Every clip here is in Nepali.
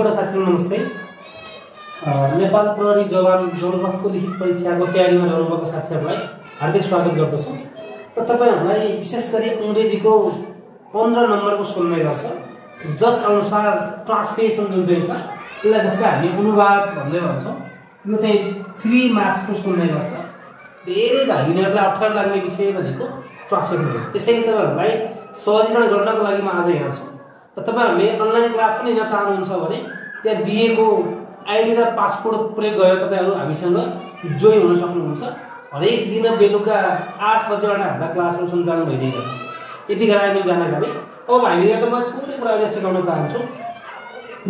सबैपल्ट साथीहरू नमस्ते। नेपाल प्रहरी जवान जनमतको लिखित परीक्षाको तयारीमा रहनुभएको साथीहरूलाई हार्दिक स्वागत गर्दछु। र तपाईँहरूलाई विशेष गरी अङ्ग्रेजीको पन्ध्र नम्बरको सुन्ने गर्छ। जस अनुसार ट्रान्सलेसन जुन चाहिँ छ त्यसलाई जसलाई हामी अनुवाद भन्दै भन्छौँ। यो चाहिँ थ्री मार्क्सको सुन्ने गर्छ। धेरै भागिनीहरूलाई अप्ठ्यारो लाग्ने विषय भनेको ट्रान्सलेसन हो त्यसैले तपाईँहरूलाई सहजीकरण गर्नको लागि म आज यहाँ छु। तपाईँहरूले अनलाइन क्लास पनि लिन चाहनुहुन्छ भने त्यहाँ दिएको आइडी र पासपोर्ट प्रयोग गरेर तपाईँहरू हामीसँग जोइन हुन सक्नुहुन्छ। हरेक दिन बेलुका आठ बजीबाट हाम्रा क्लासहरू सञ्चालन भइरहेको छ यतिखेर हामी जानकारी। अब हामीबाट म थोरै कुराहरू सिकाउन चाहन्छु।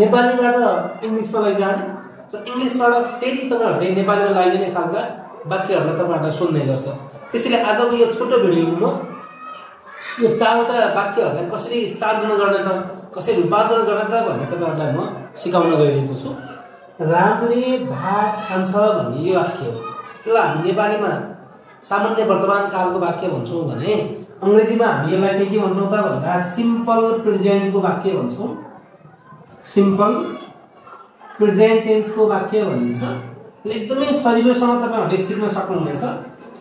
नेपालीबाट इङ्ग्लिसमा लैजाने। र इङ्ग्लिसबाट फेरि तपाईँहरूले नेपालीमा लगाइदिने खालका वाक्यहरूलाई तपाईँहरूलाई सुन्ने गर्छ। त्यसैले आजको यो छोटो भिडियोमा यो चारवटा वाक्यहरूलाई कसरी स्थानान्तरण गर्ने त कसरी रूपान्तरण गर्ने त भन्ने तपाईँहरूलाई म सिकाउन गइरहेको छु रामले भात खान्छ भन्ने यो वाक्य हो यसलाई हामी नेपालीमा सामान्य वर्तमान कालको वाक्य भन्छौँ भने अङ्ग्रेजीमा हामी यसलाई चाहिँ के भन्छौँ त भन्दा सिम्पल प्रेजेन्टको वाक्य भन्छौँ सिम्पल प्रेजेन्ट टेन्सको वाक्य भनिन्छ एकदमै सजिलोसँग तपाईँहरूले सिक्न सक्नुहुनेछ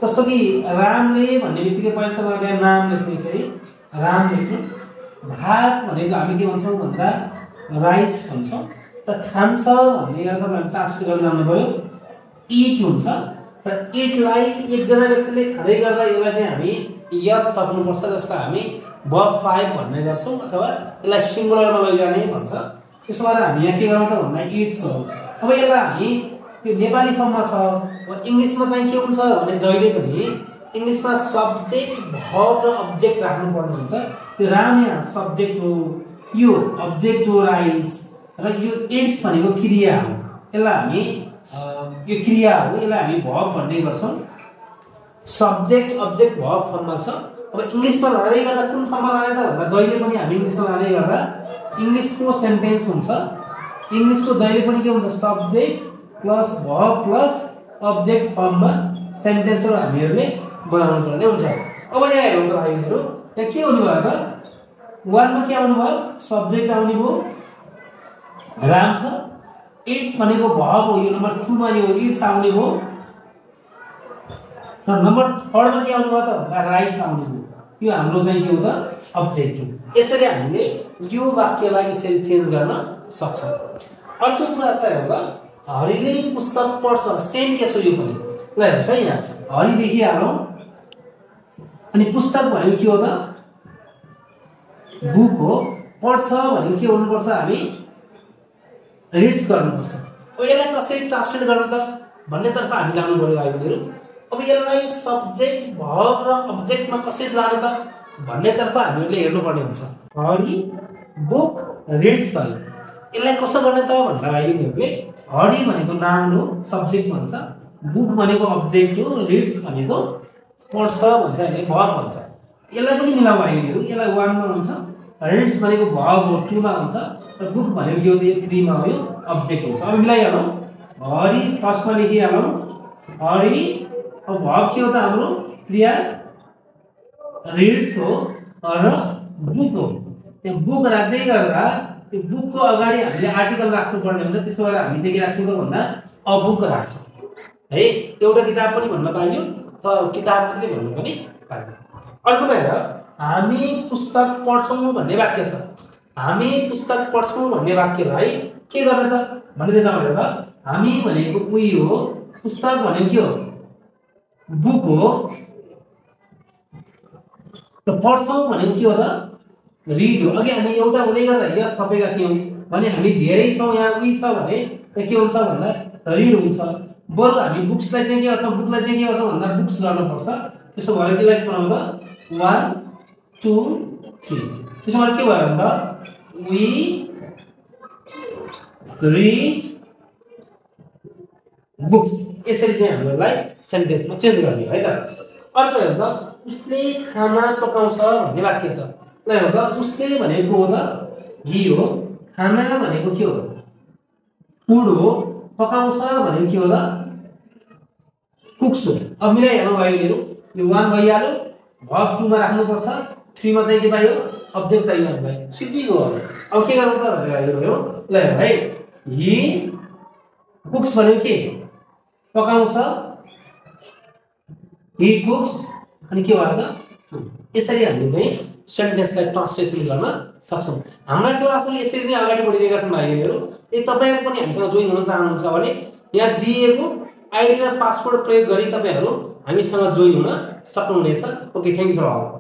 जस्तो कि रामले भन्ने बित्तिकै पहिले तपाईँहरूले नाम लेख्ने चाहिँ राम लेख्ने। भात भनेको हामी के भन्छौँ भन्दा राइस भन्छौँ। त खान्छ भन्ने तपाईँहरूले टास्क गरेर जानु पऱ्यो इट हुन्छ। र इटलाई एकजना व्यक्तिले खाँदै गर्दा यसलाई चाहिँ हामी यस थप्नुपर्छ जसलाई हामी ब फाइभ भन्ने गर्छौँ अथवा यसलाई सिङ्गुलरमा लैजाने भन्छ। त्यसो भएर हामी यहाँ के गरौँ त भन्दा इट्स गरौँ। अब यसलाई हामी त्यो नेपाली फर्ममा छ इङ्ग्लिसमा चाहिँ के हुन्छ भने जहिले पनि इङ्ग्लिसमा सब्जेक्ट भर्ब र अब्जेक्ट राख्नुपर्ने हुन्छ। त्यो राम यहाँ सब्जेक्ट हो यो अब्जेक्ट हो राइस र यो इट्स भनेको क्रिया हो। यसलाई हामी यो क्रिया हो यसलाई हामी भर्ब भन्ने गर्छौँ। सब्जेक्ट अब्जेक्ट भर्ब फर्ममा छ। अब इङ्ग्लिसमा लाँदै गर्दा कुन फर्ममा लाने त भन्दा जहिले पनि हामी इङ्ग्लिसमा लाँदै गर्दा इङ्ग्लिसको सेन्टेन्स हुन्छ। इङ्ग्लिसको जहिले पनि के हुन्छ? Subject plus verb plus object फर्ममा सेन्टेन्सहरू हामीहरूले बनाउनु पर्ने हुन्छ। अब यहाँ हेरौँ त भाइहरू यहाँ के हुनु भयो त? वानमा के आउनु भयो सब्जेक्ट आउने भयो राम छ। इट्स भनेको भर्ब हो यो नम्बर टूमा यो इट्स आउने भयो र नम्बर थर्डमा के आउनु भयो त? भन्दा राइस आउने भयो यो हाम्रो चाहिँ के हो त? अब्जेक्ट हो। यसरी हामीले यो वाक्यलाई यसरी चेन्ज गर्न सक्छौँ। अर्को कुरा चाहिँ हेर्दा हरिले पुस्तक पढ्छ सेम के छ यो पनि? ल हेर्नुहोस् है यहाँ हरि लेखिहालौँ अनि पुस्तक भनेको के हो त? बुक हो। पढ्छ भनेको के हुनुपर्छ हामी? रिड्स गर्नुपर्छ। अब यसलाई कसरी ट्रान्सलेट गर्न त? भन्नेतर्फ हामी जानु पऱ्यो बहिनीहरू अब यसलाई सब्जेक्ट भर्ब र अब्जेक्टमा कसरी लाने त? भन्नेतर्फ हामीहरूले हेर्नुपर्ने हुन्छ। हरि बुक रिड्स है यसलाई कसो गर्ने त भन्दा भाइ बहिनीहरूले हरि भनेको नाम हो सब्जेक्ट भन्छ बुक भनेको अब्जेक्ट हो रिड्स भनेको पढ्छ भन्छ यसले भर्ब भन्छ। यसलाई पनि मिलाउ भाइ बहिनीहरू यसलाई वानमा हुन्छ रिड्स भनेको भर्ब हो टूमा हुन्छ र बुक भनेको यो थ्रीमा हो यो अब्जेक्ट हुन्छ अब मिलाइहालौँ। हरि फर्स्टमा लेखिहालौँ। हरि अब भर्ब के हो त हाम्रो? क्रिया रिड्स हो र बुक हो। त्यो बुक राख्दै गर्दा त्यो बुकको अगाडि हामीले आर्टिकल राख्नुपर्ने हुन्छ त्यसो भएर हामी चाहिँ के राख्छौँ त भन्दा अ बुक राख्छौँ। है एउटा किताब पनि भन्न पाइयो किताब मात्रै भन्नु पनि पाइयो। अर्को भएर हामी पुस्तक पढ्छौँ भन्ने वाक्य छ। हामी पुस्तक पढ्छौँ भन्ने वाक्यलाई के गर्ने त? भन्दै जाउँ त हामी भनेको उही हो पुस्तक भनेको के हो? बुक हो। पढ्छौँ भनेको के हो त? रिड हो। अघि हामी एउटा हुँदै गर्दा यस थपेका थियौँ भने हामी धेरै छौँ यहाँ। उही छ भने के हुन्छ भन्दा रिड हुन्छ। बरु हामी बुक्सलाई चाहिँ के गर्छौँ? बुकलाई चाहिँ के गर्छौँ भन्दा बुक्स गर्नुपर्छ। त्यसो भएर त्यसलाई बनाउँदा वान टू थ्री। त्यसो भएर के भयो भन्दा वी रिड बुक्स यसरी चाहिँ हामीलाई सेन्टेन्समा चेन्ज गर्ने है त? अर्को हेर्दा उसले खाना पकाउँछ भन्ने वाक्य छ। ल हेर्दा उसले भनेको हो त हि हो खाना भनेको के हो फुड हो पकाउँछ भनेको के हो त कुक्स हो अब मिलाइहालौँ भाइहरू यो वान भइहाल्यो भब टूमा राख्नुपर्छ थ्रीमा चाहिँ के पाइयो अब्जेक्ट चाहियो हामीलाई सिद्धि गयो अब के गरौँ त भनेर भयो ल है हि कुक्स भन्यो के पकाउँछ हि कुक्स अनि के भयो त यसरी हामीले चाहिँ सेन्टेन्सलाई ट्रान्सलेसन गर्न सक्छौँ हाम्रा क्लासहरू यसरी नै अगाडि बढिरहेका छन् भाइ बहिनीहरू यदि तपाईँहरू पनि हामीसँग जोइन हुन चाहनुहुन्छ भने यहाँ दिएको आइडी र पासवर्ड प्रयोग गरी तपाईँहरू हामीसँग जोइन हुन सक्नुहुनेछ okay thank you for all